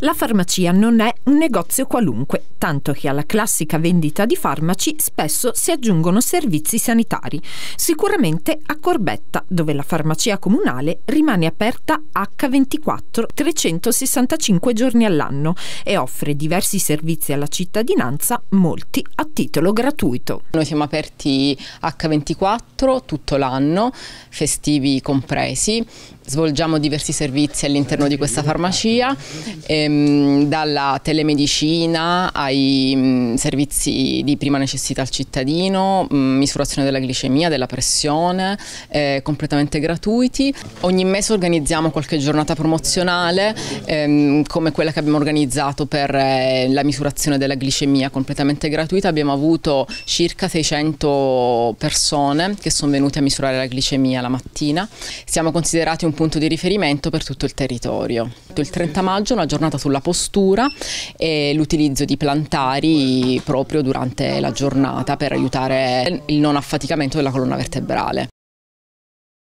La farmacia non è un negozio qualunque, tanto che alla classica vendita di farmaci spesso si aggiungono servizi sanitari. Sicuramente a Corbetta, dove la farmacia comunale rimane aperta H24 365 giorni all'anno e offre diversi servizi alla cittadinanza, molti a titolo gratuito. Noi siamo aperti H24 tutto l'anno, festivi compresi, svolgiamo diversi servizi all'interno di questa farmacia, ehm, dalla telemedicina ai mm, servizi di prima necessità al cittadino, mm, misurazione della glicemia, della pressione, eh, completamente gratuiti. Ogni mese organizziamo qualche giornata promozionale ehm, come quella che abbiamo organizzato per eh, la misurazione della glicemia completamente gratuita. Abbiamo avuto circa 600 persone che sono venute a misurare la glicemia la mattina. Siamo considerati un punto di riferimento per tutto il territorio. Il 30 maggio una giornata sulla postura e l'utilizzo di plantari proprio durante la giornata per aiutare il non affaticamento della colonna vertebrale.